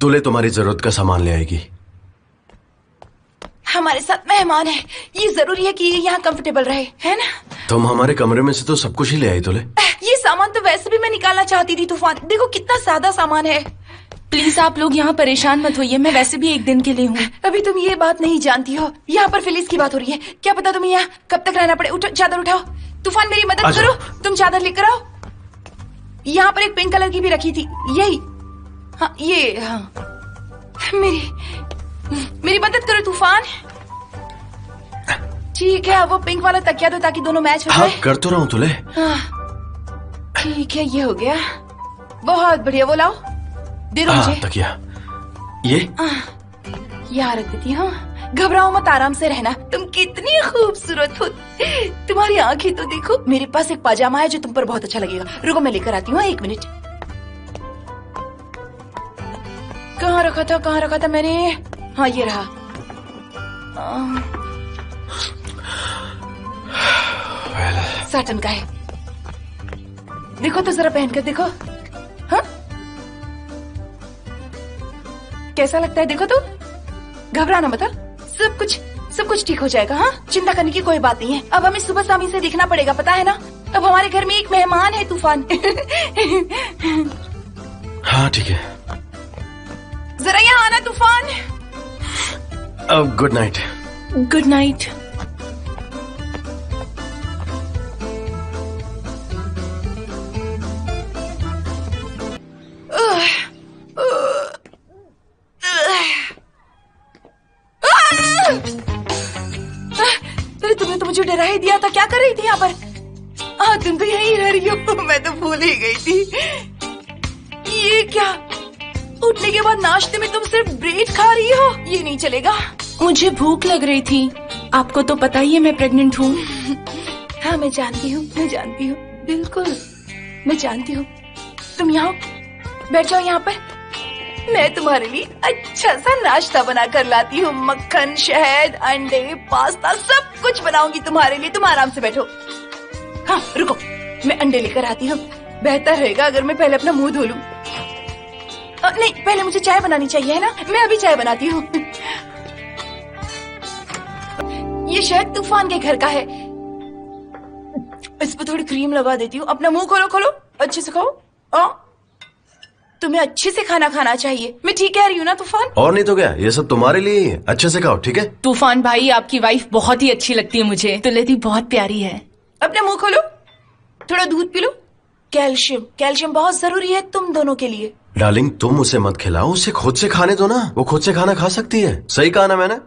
तुले तुम्हारी ज़रूरत का सामान ले आएगी। हमारे साथ मेहमान है। ये ज़रूरी है कि ये यहाँ कंफर्टेबल रहे है ना? तुम हमारे कमरे में से तो सब कुछ ही ले आई तुले ये सामान तो वैसे भी मैं निकालना चाहती थी तूफ़ान। देखो कितना सादा सामान है। प्लीज़ आप लोग यहाँ परेशान मत होइए। मैं वैसे भी एक दिन के लिए हूँ। अभी तुम ये बात नहीं जानती हो। यहाँ पर फिलिस की बात हो रही है। क्या पता तुम्हें यहाँ कब तक रहना पड़े। उठो चादर उठाओ। तूफ़ान मेरी मदद करो। तुम चादर लेकर आओ। यहाँ पर एक पिंक कलर की भी रखी थी। यही। हाँ ये हाँ। मेरी मेरी मदद करो तूफ़ान। ठीक है वो पिंक वाला तकिया दो ताकि दोनों मैच हो हाँ जाए। कर तो रहा हूँ तुले। हाँ, ठीक है ये हो गया। बहुत बढ़िया वो लाओ। दे दो हाँ मुझे। तकिया। ये? यहाँ रख देती हूँ। घबराओ मत आराम से रहना। तुम कितनी खूबसूरत हो। तुम्हारी आँखें तो देखो मेरे पास एक पाजामा है जो तुम पर बहुत अच्छा लगेगा। रुको मैं लेकर आती हूँ एक मिनट। कहाँ रखा था कहाँ रखा था मैंने? हाँ ये रहा। आ, साटन का है। देखो तो जरा पहन कर देखो। हाँ? कैसा लगता है देखो तो? घबराना मत हाँ? सब कुछ सब कुछ ठीक हो जाएगा हाँ? चिंता करने की कोई बात नहीं है। अब हमें सुबह शाम से देखना पड़ेगा पता है ना? अब हमारे घर में एक मेहमान है तूफ़ान। हाँ ठीक है। जरा यहाँ आना तूफ़ान। गुड नाइट गुड नाइट अरे तुमने तो मुझे डरा ही दिया था। क्या कर रही थी यहाँ पर? हाँ तुम तो यहीं रह रही हो। मैं तो भूल ही गई थी। ये क्या? उठने के बाद नाश्ते में तुम सिर्फ़ ब्रेड खा रही हो? ये नहीं चलेगा। मुझे भूख लग रही थी। आपको तो पता ही है मैं प्रेग्नेंट हूँ। हाँ मैं जानती हूँ मैं जानती हूँ। बिल्कुल मैं जानती हूँ। तुम यहाँ बैठ जाओ यहाँ पर। मैं तुम्हारे लिए अच्छा सा नाश्ता बना कर लाती हूँ। मक्खन शहद अंडे पास्ता सब कुछ बनाऊँगी तुम्हारे लिए। तुम आराम से बैठो। हाँ रुको मैं अंडे लेकर आती हूँ। बेहतर रहेगा अगर मैं पहले अपना मुँह धो लूँ। नहीं पहले मुझे चाय बनानी चाहिए है ना? मैं अभी चाय बनाती हूँ। ये शहद तूफ़ान के घर का है। इस पर थोड़ी क्रीम लगा देती हूँ। अपना मुँह खोलो खोलो। अच्छे से खाओ। आ? तुम्हें अच्छे से खाना खाना चाहिए। मैं ठीक कह रही हूँ ना तूफ़ान? और नहीं तो क्या? ये सब तुम्हारे लिए ही है। अच्छे से खाओ ठीक है? तूफ़ान भाई आपकी वाइफ बहुत ही अच्छी लगती है मुझे। तुलेती बहुत प्यारी है। अपना मुँह खोलो। थोड़ा दूध पी लो। कैल्शियम। कैल्शियम बहुत ज़रूरी है तुम दोनों के लिए। डार्लिंग, तुम उसे मत खिलाओ, उसे खुद से खाने दो ना। वो खुद से खाना खा सकती है। सही कहा ना मैंने?